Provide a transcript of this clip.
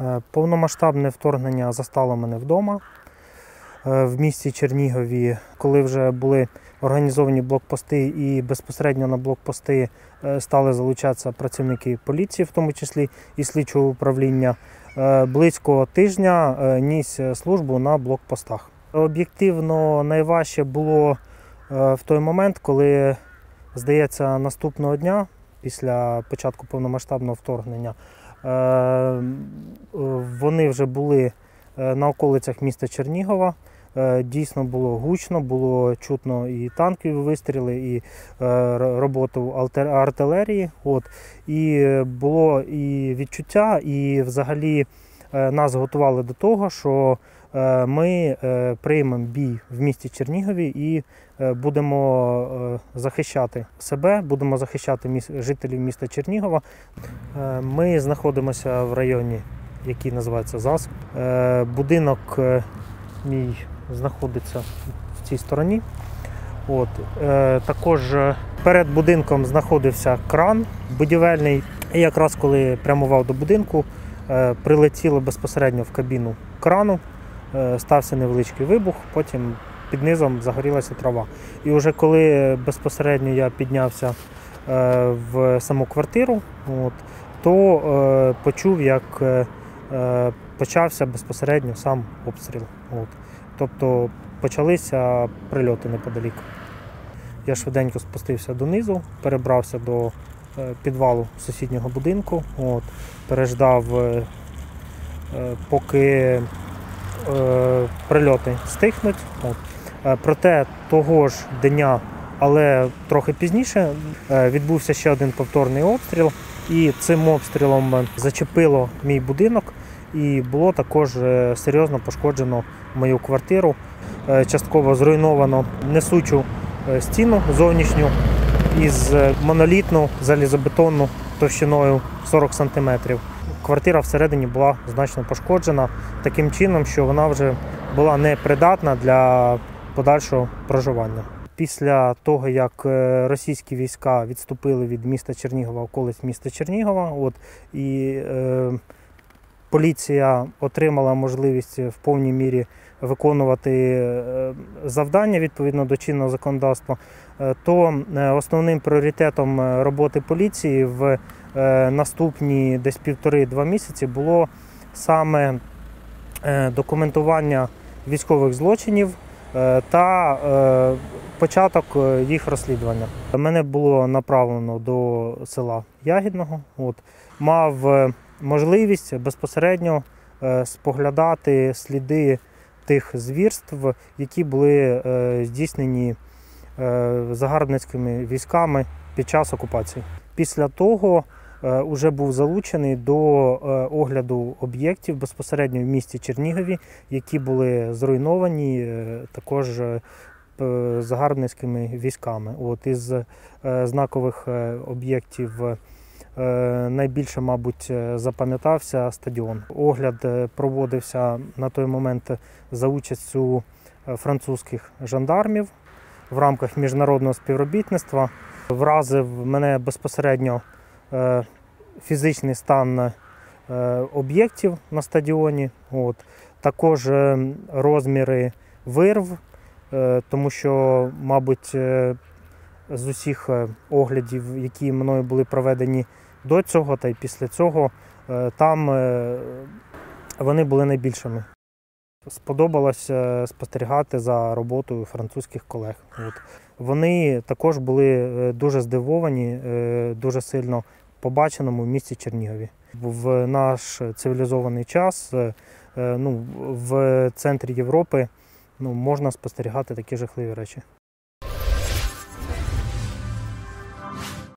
Е, Повномасштабне вторгнення застало мене вдома е, в місті Чернігові, коли вже були організовані блокпости, і безпосередньо на блокпости е, стали залучатися працівники поліції, в тому числі і слідчого управління. Близько тижня ніс службу на блокпостах. Об'єктивно найважче було в той момент, коли, здається, наступного дня після початку повномасштабного вторгнення. Е, Вони вже були е, на околицях міста Чернігова. Е, Дійсно було гучно, було чутно і танкові вистріли, і роботу артилерії. От. І було і відчуття, і взагалі нас готували до того, що е, ми е, приймемо бій в місті Чернігові і е, будемо е, захищати себе, будемо захищати жителів міста Чернігова. Е, Ми знаходимося в районі, який називається ЗАС. Е, Будинок е, мій знаходиться в цій стороні. От. Е, Також е, перед будинком знаходився кран будівельний. І якраз коли прямував до будинку, е, прилетіло безпосередньо в кабіну крану, е, стався невеличкий вибух, потім під низом загорілася трава. І вже коли безпосередньо я піднявся е, в саму квартиру, от, то е, почув, як е, е, почався безпосередньо сам обстріл. От. Тобто почалися прильоти неподалік. Я швиденько спустився донизу, перебрався до е, підвалу сусіднього будинку, от, переждав, е, е, поки е, прильоти стихнуть. От. Е, Проте того ж дня, але трохи пізніше, е, відбувся ще один повторний обстріл, і цим обстрілом зачепило мій будинок, і було також е, серйозно пошкоджено мою квартиру. Е, Частково зруйновано несучу е, стіну зовнішню із е, монолітну залізобетонну товщиною 40 см. Квартира всередині була значно пошкоджена таким чином, що вона вже була непридатна для подальшого проживання. Після того, як е, російські війська відступили від міста Чернігова, околиць міста Чернігова, от, і е, поліція отримала можливість в повній мірі виконувати е, завдання відповідно до чинного законодавства, е, то е, основним пріоритетом роботи поліції в наступні десь півтори-два місяці було саме документування військових злочинів та початок їх розслідування. Мене було направлено до села Ягідного. От, мав можливість безпосередньо е, споглядати сліди тих звірств, які були е, здійснені е, загарбницькими військами під час окупації. Після того е, уже був залучений до огляду об'єктів безпосередньо в місті Чернігові, які були зруйновані також загарбницькими військами. От із знакових об'єктів найбільше, мабуть, е, запам'ятався стадіон. Огляд е, проводився на той момент за участю е, французьких жандармів в рамках міжнародного співробітництва. Вразив мене безпосередньо е, фізичний стан е, об'єктів на стадіоні. От. Також е, розміри вирв, е, тому що, мабуть, е, з усіх е, оглядів, які мною були проведені до цього та й після цього, е, там е, вони були найбільшими. Сподобалось е, спостерігати за роботою французьких колег. От. Вони також були дуже здивовані, дуже сильно побаченому в місті Чернігові. В наш цивілізований час ну, в центрі Європи ну, можна спостерігати такі жахливі речі.